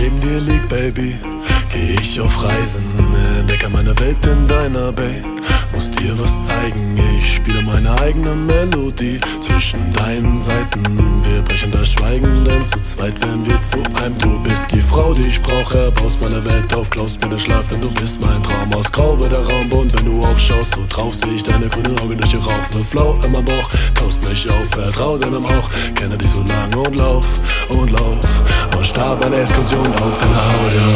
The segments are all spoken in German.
Neben dir liegt Baby, geh ich auf Reisen. Äh, Entdecke meine Welt in deiner Bay. Muss dir was zeigen, ich spiele meine eigene Melodie zwischen deinen Seiten. Wir brechen das Schweigen, denn zu zweit werden wir zu einem. Du bist die Frau, die ich brauche, baust meine Welt auf, klaust mir den Schlaf, denn du bist mein Traum. Aus Grau wird der Raum bunt, wenn du aufschaust, so drauf sehe ich deine grünen Augen durch die Rauch. Ne Flau in meinem Bauch, taust mich auf, vertrau deinem Hauch, kenne dich so lang und lauf und lauf. Und starb eine Explosion auf Haut, ja.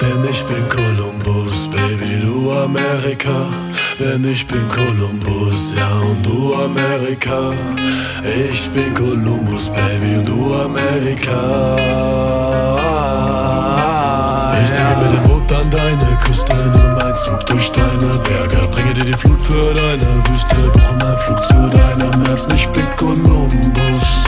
Denn ich bin Kolumbus, Baby, du Amerika. Denn ich bin Kolumbus, ja, und du Amerika. Ich bin Kolumbus, Baby, und du Amerika. Ich singe mit dem Boot an deine Küste, nimm mein Zug durch deine Berge. Bringe dir die Flut für deine Wüste, buche mein Flug zu deinem Herzen. Ich bin Kolumbus.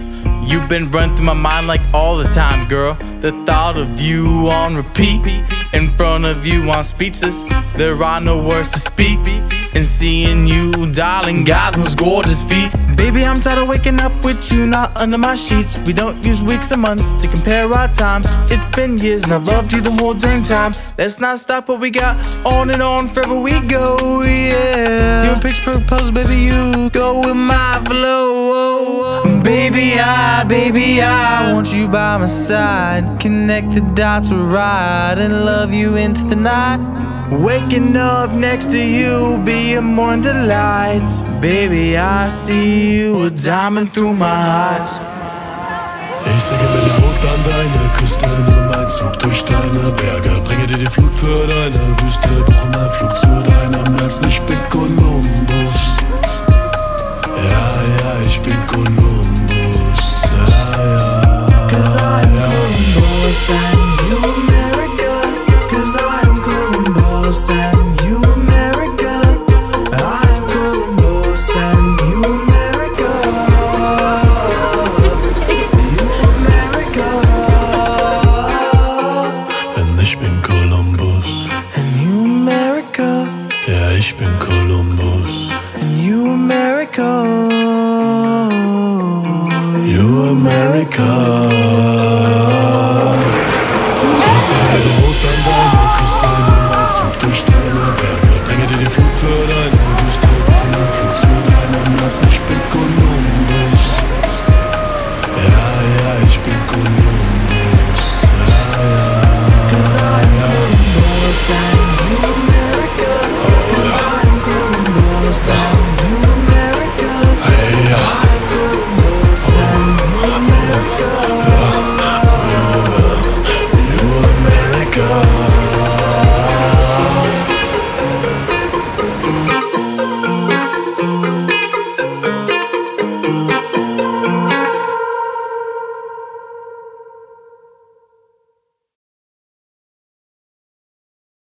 You've been running through my mind like all the time, girl. The thought of you on repeat. In front of you, I'm speechless. There are no words to speak. And seeing you, darling, God's most gorgeous feet. Baby, I'm tired of waking up with you, not under my sheets. We don't use weeks or months to compare our time. It's been years and I've loved you the whole dang time. Let's not stop what we got. On and on, forever we go, yeah. You're a picture puzzle, baby. You go with my flow. Baby, I, baby, I want you by my side. Connect the dots, we'll ride and love you into the night. Waking up next to you be a morning delight. Baby, I see you a diamond through my heart. America. You America.